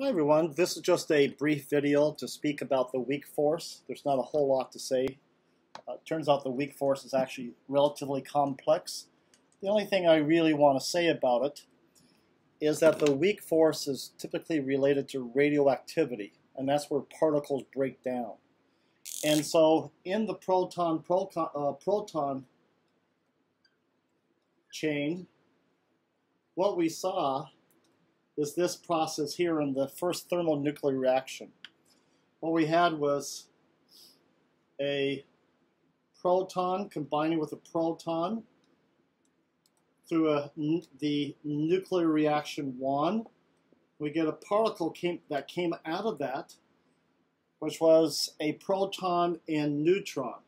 Hi everyone, this is just a brief video to speak about the weak force. There's not a whole lot to say. Uh, turns out the weak force is actually relatively complex. The only thing I really want to say about it is that the weak force is typically related to radioactivity, and that's where particles break down. And so in the proton, uh, proton chain, what we saw is this process here in the first thermonuclear reaction. What we had was a proton combining with a proton through a, the nuclear reaction 1. We get a particle came, that came out of that, which was a proton and neutron.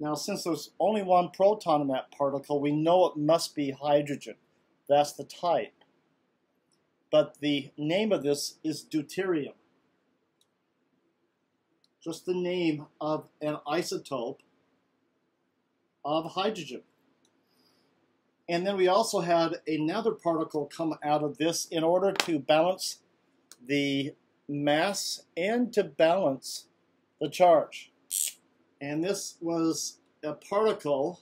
Now, since there's only one proton in that particle, we know it must be hydrogen. That's the type but the name of this is deuterium. Just the name of an isotope of hydrogen. And then we also had another particle come out of this in order to balance the mass and to balance the charge. And this was a particle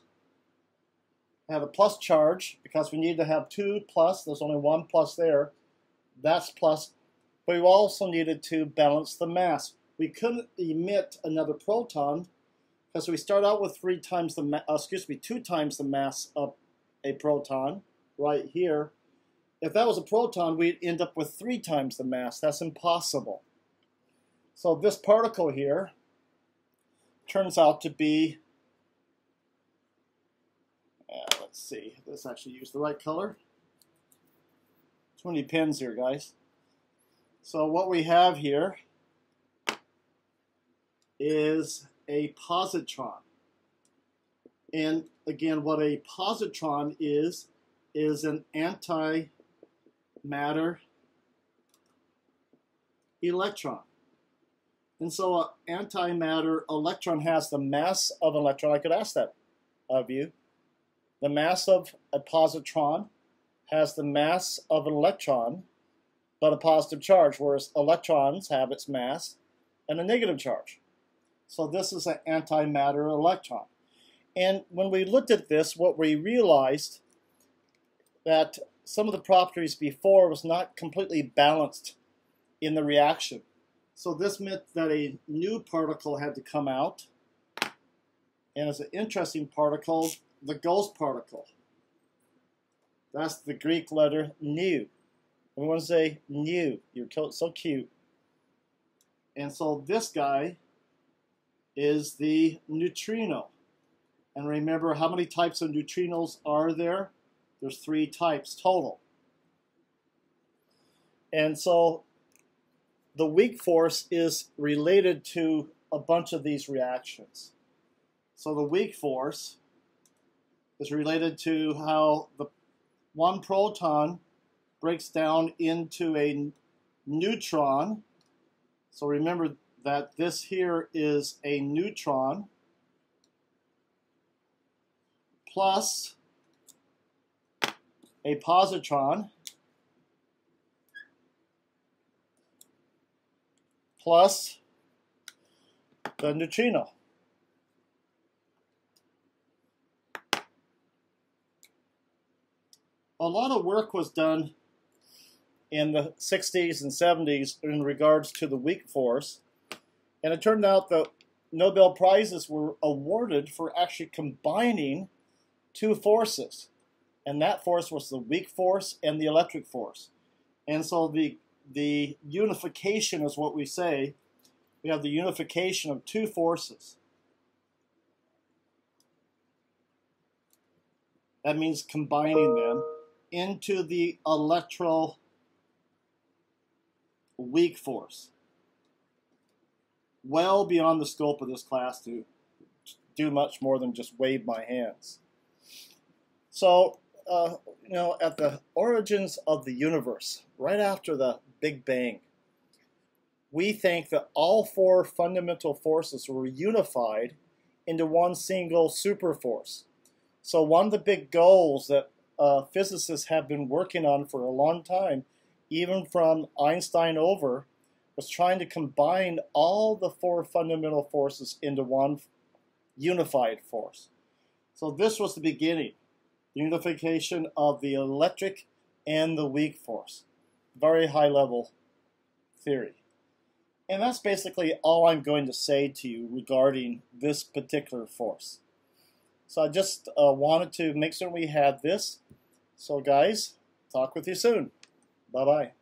had a plus charge because we need to have two plus. There's only one plus there that's plus, but we also needed to balance the mass. We couldn't emit another proton because we start out with three times the, uh, excuse me, two times the mass of a proton right here. If that was a proton, we'd end up with three times the mass. That's impossible. So this particle here turns out to be, uh, let's see, let's actually use the right color. Too many pins here, guys. So what we have here is a positron. And again, what a positron is, is an antimatter electron. And so an antimatter electron has the mass of an electron. I could ask that of you. The mass of a positron has the mass of an electron, but a positive charge, whereas electrons have its mass and a negative charge. So this is an antimatter electron. And when we looked at this, what we realized that some of the properties before was not completely balanced in the reaction. So this meant that a new particle had to come out. And as an interesting particle, the ghost particle. That's the Greek letter nu. We want to say nu. You're so cute. And so this guy is the neutrino. And remember, how many types of neutrinos are there? There's three types total. And so the weak force is related to a bunch of these reactions. So the weak force is related to how the one proton breaks down into a neutron. So remember that this here is a neutron plus a positron plus the neutrino. A lot of work was done in the 60s and 70s in regards to the weak force. And it turned out that Nobel Prizes were awarded for actually combining two forces. And that force was the weak force and the electric force. And so the, the unification is what we say. We have the unification of two forces. That means combining them into the electro weak force. Well beyond the scope of this class to do much more than just wave my hands. So, uh, you know, at the origins of the universe, right after the Big Bang, we think that all four fundamental forces were unified into one single superforce. So one of the big goals that uh, physicists have been working on for a long time even from Einstein over, was trying to combine all the four fundamental forces into one unified force. So this was the beginning, the unification of the electric and the weak force. Very high level theory. And that's basically all I'm going to say to you regarding this particular force. So I just uh, wanted to make sure we had this. So guys, talk with you soon. Bye-bye.